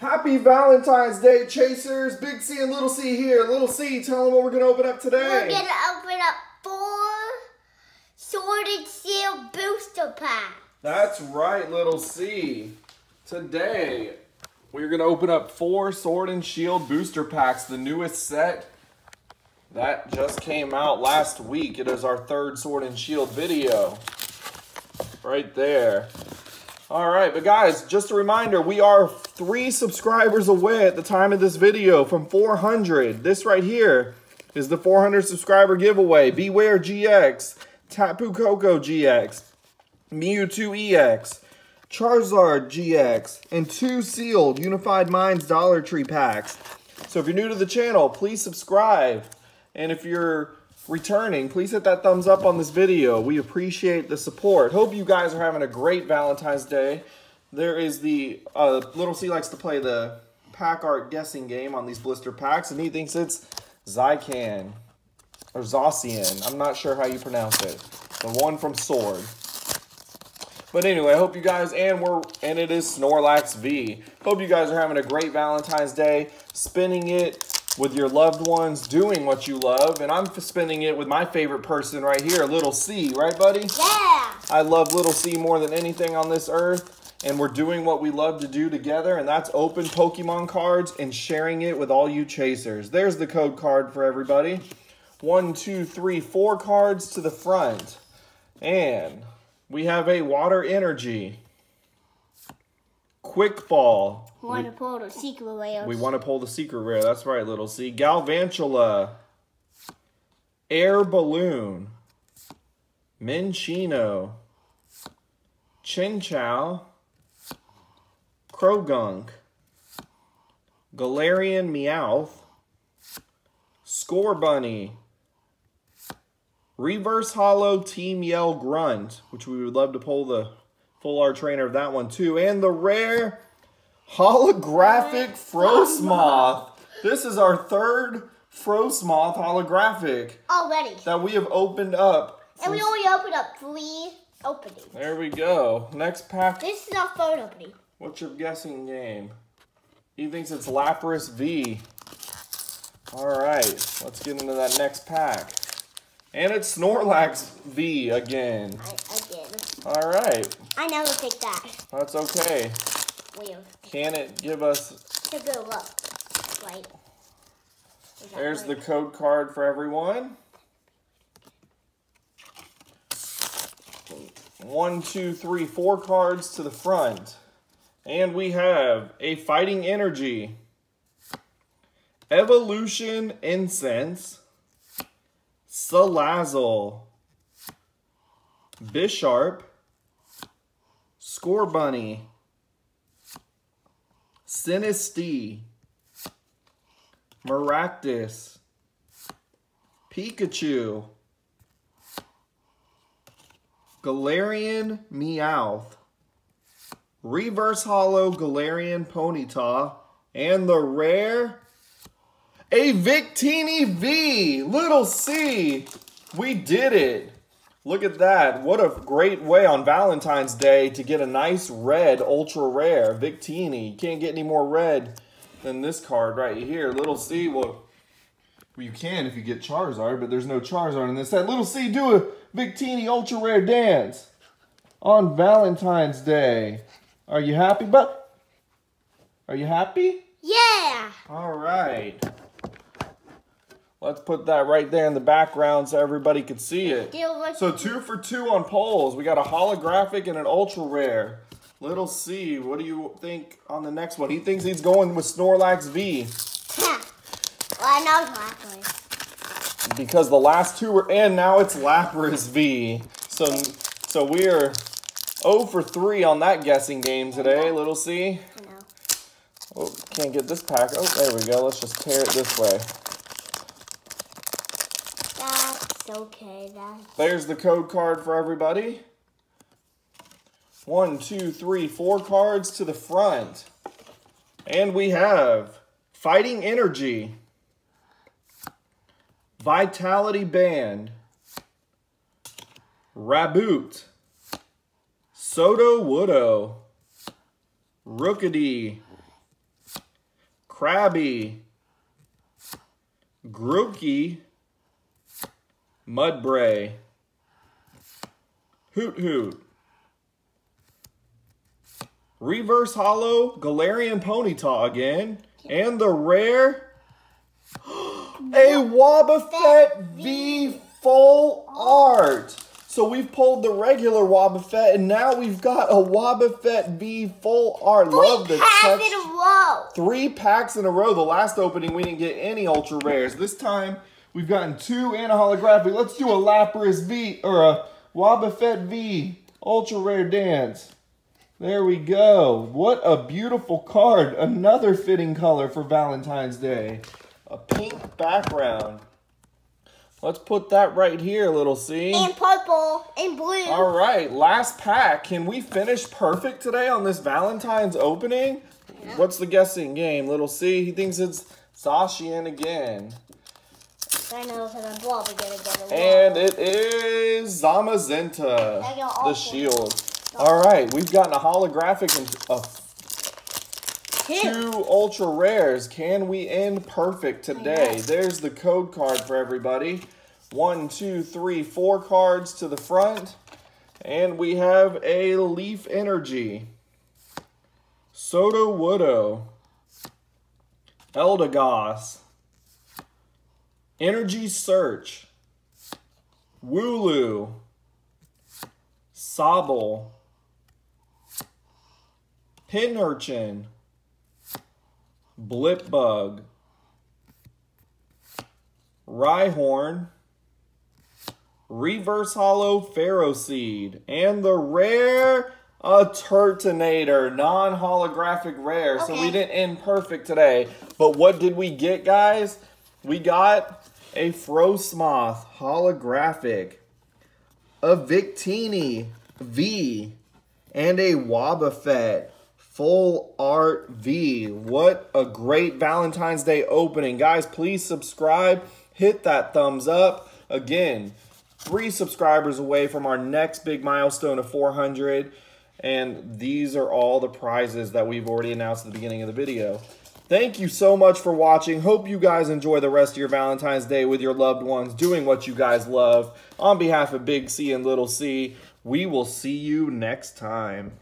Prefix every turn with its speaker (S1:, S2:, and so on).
S1: Happy Valentine's Day, Chasers. Big C and Little C here. Little C, tell them what we're going to open up today.
S2: We're gonna open up four Sword and Shield booster packs.
S1: That's right, Little C. Today, we're going to open up four Sword and Shield booster packs, the newest set that just came out last week. It is our third Sword and Shield video. Right there. All right, but guys, just a reminder, we are three subscribers away at the time of this video from 400. This right here is the 400 subscriber giveaway. Beware GX, Tapu Koko GX, Mewtwo EX, Charizard GX, and two sealed Unified Minds Dollar Tree packs. So if you're new to the channel, please subscribe. And if you're returning, please hit that thumbs up on this video. We appreciate the support. Hope you guys are having a great Valentine's Day. There is the, uh, Little C likes to play the pack art guessing game on these blister packs, and he thinks it's Zycan or Zacian. I'm not sure how you pronounce it. The one from Sword. But anyway, I hope you guys and we're and it is Snorlax V. Hope you guys are having a great Valentine's Day, spending it with your loved ones, doing what you love, and I'm spending it with my favorite person right here, Little C, right, buddy?
S2: Yeah.
S1: I love Little C more than anything on this earth, and we're doing what we love to do together, and that's open Pokemon cards and sharing it with all you chasers. There's the code card for everybody. One, two, three, four cards to the front. And we have a Water Energy. Quick Ball.
S2: Want to pull the secret layers.
S1: We want to pull the secret rare. That's right, Little C. Galvantula. Air Balloon. Minccino. Chinchou. Croagunk. Galarian Meowth. Scorbunny. Reverse Holo Team Yell Grunt, which we would love to pull the full art trainer of that one too. And the rare holographic Frosmoth. This is our third Frosmoth holographic
S2: Already.
S1: that we have opened up.
S2: And we only opened up three openings.
S1: There we go. Next pack.
S2: This is our third opening.
S1: What's your guessing game? He thinks it's Lapras V. All right, let's get into that next pack. And it's Snorlax V again.
S2: I, I did.
S1: All right,
S2: I never picked that.
S1: that's okay.
S2: Weird.
S1: Can it give us?
S2: Take a look. Right.
S1: There's the code card for everyone. One, two, three, four cards to the front. And we have a Fighting Energy, Evolution Incense, Salazzle, Bisharp, Scorbunny, Sinistea, Maractus, Pikachu, Galarian Meowth, Reverse Holo Galarian Ponyta, and the rare a Victini V, little C. We did it. Look at that. What a great way on Valentine's Day to get a nice red ultra rare Victini. You can't get any more red than this card right here. Little C, well, well, you can if you get Charizard, but there's no Charizard in this set. Little C, do a Victini ultra rare dance on Valentine's Day. Are you happy, but Are you happy?
S2: Yeah.
S1: All right. Let's put that right there in the background so everybody could see it. So two for two on polls. We got a holographic and an ultra rare. Little C, what do you think on the next one? He thinks he's going with Snorlax V
S2: well, I know exactly.
S1: because the last two were in. Now it's Lapras V. So so we're 0 for 3 on that guessing game today, Little C.
S2: I know.
S1: Oh, can't get this pack. Oh, there we go. Let's just tear it this way.
S2: That's okay. That's
S1: There's the code card for everybody. One, two, three, four cards to the front. And we have Fighting Energy, Vitality Band, Raboot, Soto Woodo, Rookidee, Krabby, Grookey, Mudbray, Hoothoot, Reverse Holo, Galarian Ponyta again, and the rare, a Wobbuffet V Full Art. So we've pulled the regular Wobbuffet, and now we've got a Wobbuffet V Full Art. Love the text.
S2: in a row.
S1: Three packs in a row. The last opening, we didn't get any ultra rares. This time, we've gotten two and a holographic. Let's do a Lapras V or a Wobbuffet V ultra rare dance. There we go. What a beautiful card. Another fitting color for Valentine's Day. A pink background. Let's put that right here, little C.
S2: And purple and blue.
S1: All right, last pack. Can we finish perfect today on this Valentine's opening? What's the guessing game, little C? He thinks it's Zacian again.
S2: I know because I'm gonna get a
S1: And it is Zamazenta, the shield. All right, we've gotten a holographic and a two ultra rares. Can we end perfect oh, today? There's the code card for everybody. One, two, three, four cards to the front. And we have a Leaf Energy. Sudowoodo. Eldegoss. Energy Search. Wooloo. Sobble. Pincurchin. Blipbug, Rhyhorn, Reverse Holo Pharaoh Seed, and the rare a Turtonator, non-holographic rare. So we didn't end perfect today. But what did we get, guys? We got a Frosmoth holographic, a Victini V, and a Wobbuffet full art V. What a great Valentine's Day opening. Guys, please subscribe, hit that thumbs up. Again, three subscribers away from our next big milestone of 400. And these are all the prizes that we've already announced at the beginning of the video. Thank you so much for watching. Hope you guys enjoy the rest of your Valentine's Day with your loved ones, doing what you guys love. On behalf of Big C and Little C, we will see you next time.